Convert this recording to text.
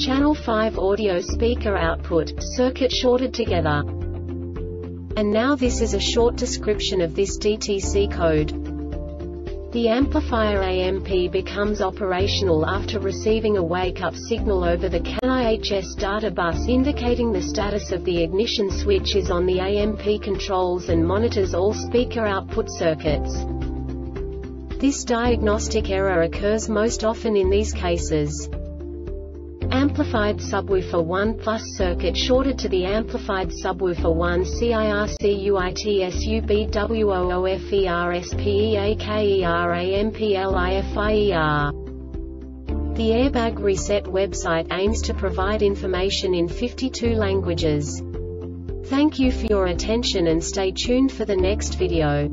Channel 5 audio speaker output, circuit shorted together. And now this is a short description of this DTC code. The amplifier AMP becomes operational after receiving a wake-up signal over the CAN IHS data bus indicating the status of the ignition switch is on the AMP controls and monitors all speaker output circuits. This diagnostic error occurs most often in these cases. Amplified subwoofer 1 plus circuit shorted to the amplified subwoofer 1 CIRCUITSUBWOOFERSPEAKERAMPLIFIER The Airbag Reset website aims to provide information in 52 languages. Thank you for your attention and stay tuned for the next video.